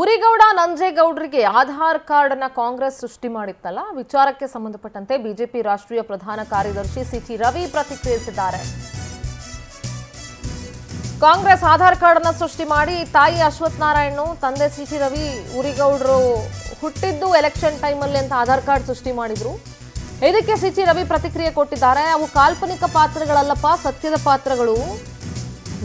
Uri Gowda ನಂಜೇಗೌಡರಿಗೆ Aadhaar card ಅನ್ನ ಕಾಂಗ್ರೆಸ್ ಸೃಷ್ಟಿ ಮಾಡಿತ್ತಲ್ಲ? ವಿಚಾರಕ್ಕೆ ಸಂಬಂಧಪಟ್ಟಂತೆ ಬಿಜೆಪಿ ರಾಷ್ಟ್ರೀಯ ಪ್ರಧಾನ ಕಾರ್ಯದರ್ಶಿ ಸಿಟಿ ರವಿ ಪ್ರತಿಕ್ರಿಯಿಸಿದ್ದಾರೆ. ಕಾಂಗ್ರೆಸ್ ಆಧಾರ್ ಕಾರ್ಡ್ ಅನ್ನ ಸೃಷ್ಟಿ ಮಾಡಿ ತಾಯಿ ಅಶ್ವಥ್ ನಾರಾಯಣ್ ತಂದೆ ಸಿಟಿ ರವಿ ಉರಿಗೌಡರು ಹುಟ್ಟಿದ್ದು ಎಲೆಕ್ಷನ್ ಟೈಮಲ್ಲಿ ಅಂತ ಆಧಾರ್ ಕಾರ್ಡ್ ಸೃಷ್ಟಿ ಮಾಡಿದ್ರು. ಇದಕ್ಕೆ ಸಿಟಿ ರವಿ ಪ್ರತಿಕ್ರಿಯೆ ಕೊಟ್ಟಿದ್ದಾರೆ. ಅವು ಕಾಲ್ಪನಿಕ ಪಾತ್ರಗಳಲ್ಲಪ್ಪ, ಸತ್ಯದ ಪಾತ್ರಗಳು.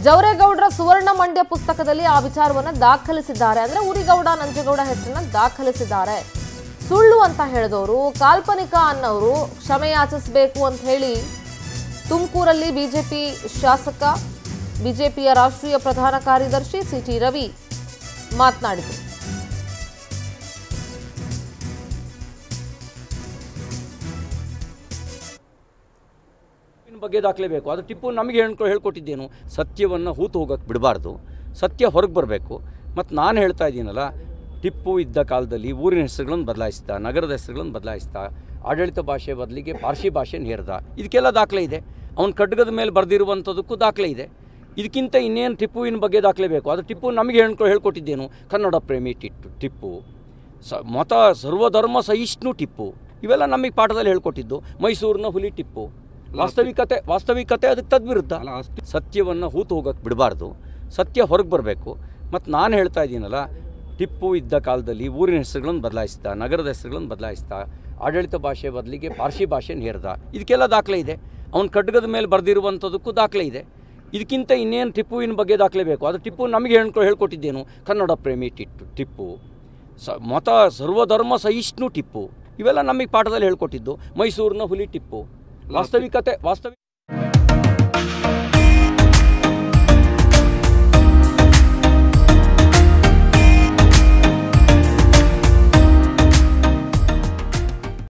ಜವರೇಗೌಡರ ಸುವರ್ಣ ಮಂಡ್ಯ ಪುಸ್ತಕದಲ್ಲಿ ಆ ವಿಚಾರವನ್ನು ದಾಖಲಿಸಿದ್ದಾರೆ. ಅಂದ್ರೆ ಉರಿಗೌಡ ನಂಜೇಗೌಡ ಹೆಸರನ್ನ ದಾಖಲಿಸಿದ್ದಾರೆ. ಸುಳ್ಳು ಅಂತ ಹೇಳಿದವರು, ಕಾಲ್ಪನಿಕ ಅನ್ನೋರು ಕ್ಷಮೆ ಯಾಚಿಸಬೇಕು ಅಂತ ಹೇಳಿ ತುಮಕೂರಲ್ಲಿ ಬಿಜೆಪಿ ಶಾಸಕ, ಬಿಜೆಪಿಯ ರಾಷ್ಟ್ರೀಯ ಪ್ರಧಾನ ಕಾರ್ಯದರ್ಶಿ ಸಿಟಿ ರವಿ ಮಾತನಾಡಿದರು. ಬಗ್ಗೆ ದಾಖಲೆ ಬೇಕು ಅದು ಟಿಪ್ಪು ನಮಗೆ ಹೇಳ್ಕೊ ಹೇಳ್ಕೊಟ್ಟಿದ್ದೇನು. ಸತ್ಯವನ್ನು ಹೂತು ಹೋಗೋಕ್ಕೆ ಬಿಡಬಾರ್ದು. ಸತ್ಯ ಹೊರಗೆ ಬರಬೇಕು. ಮತ್ತು ನಾನು ಹೇಳ್ತಾ ಇದ್ದೀನಲ್ಲ, ಟಿಪ್ಪು ಇದ್ದ ಕಾಲದಲ್ಲಿ ಊರಿನ ಹೆಸರುಗಳನ್ನು ಬದಲಾಯಿಸ್ತಾ, ನಗರದ ಹೆಸರುಗಳನ್ನು ಬದಲಾಯಿಸ್ತಾ, ಆಡಳಿತ ಭಾಷೆ ಬದಲಿಗೆ ಪಾರ್ಸಿ ಭಾಷೆ ಹೇರ್ದ. ಇದಕ್ಕೆಲ್ಲ ದಾಖಲೆ ಇದೆ. ಅವನ ಖಡ್ಗದ ಮೇಲೆ ಬರೆದಿರುವಂಥದ್ದಕ್ಕೂ ದಾಖಲೆ ಇದೆ. ಇದಕ್ಕಿಂತ ಇನ್ನೇನು ಟಿಪ್ಪುವಿನ ಬಗ್ಗೆ ದಾಖಲೆ ಬೇಕು? ಅದು ಟಿಪ್ಪು ನಮಗೆ ಹೇಳ್ಕೊ ಹೇಳ್ಕೊಟ್ಟಿದ್ದೇನು. ಕನ್ನಡ ಪ್ರೇಮಿ ಟಿಟ್ಟು ಟಿಪ್ಪು. ಸ ಮತ ಸರ್ವಧರ್ಮ ಸಹಿಷ್ಣು ಟಿಪ್ಪು. ಇವೆಲ್ಲ ನಮಗೆ ಪಾಠದಲ್ಲಿ ಹೇಳ್ಕೊಟ್ಟಿದ್ದು. ಮೈಸೂರಿನ ಹುಲಿ ಟಿಪ್ಪು. ವಾಸ್ತವಿಕತೆ ವಾಸ್ತವಿಕತೆ ಅದಕ್ಕೆ ತದ್ವಿರುದ್ಧ. ಸತ್ಯವನ್ನು ಹೂತು ಹೋಗೋಕ್ಕೆ ಬಿಡಬಾರ್ದು. ಸತ್ಯ ಹೊರಗೆ ಬರಬೇಕು. ಮತ್ತು ನಾನು ಹೇಳ್ತಾ ಇದ್ದೀನಲ್ಲ ಟಿಪ್ಪು ಇದ್ದ ಕಾಲದಲ್ಲಿ ಊರಿನ ಹೆಸರುಗಳನ್ನು ಬದಲಾಯಿಸ್ತಾ ನಗರದ ಹೆಸರುಗಳನ್ನು ಬದಲಾಯಿಸ್ತಾ ಆಡಳಿತ ಭಾಷೆ ಬದಲಿಗೆ ಪಾರ್ಸಿ ಭಾಷೆ ಹೇರ್ದ ಇದಕ್ಕೆಲ್ಲ ದಾಖಲೆ ಇದೆ. ಅವನು ಖಡ್ಗದ ಮೇಲೆ ಬರೆದಿರುವಂಥದ್ದಕ್ಕೂ ದಾಖಲೆ ಇದೆ. ಇದಕ್ಕಿಂತ ಇನ್ನೇನು ಟಿಪ್ಪುವಿನ ಬಗ್ಗೆ ದಾಖಲೆ ಬೇಕು? ಅದು ಟಿಪ್ಪು ನಮಗೆ ಹೇಳ್ಕೊ ಹೇಳ್ಕೊಟ್ಟಿದ್ದೇನು. ಕನ್ನಡ ಪ್ರೇಮಿ ಟಿಟ್ಟು ಟಿಪ್ಪು. ಸ ಮತ ಸರ್ವಧರ್ಮ ಸಹಿಷ್ಣು ಟಿಪ್ಪು. ಇವೆಲ್ಲ ನಮಗೆ ಪಾಠದಲ್ಲಿ ಹೇಳ್ಕೊಟ್ಟಿದ್ದು. ಮೈಸೂರಿನ ಹುಲಿ ಟಿಪ್ಪು. ವಾಸ್ತವಿಕತೆ ವಾಸ್ತವಿಕ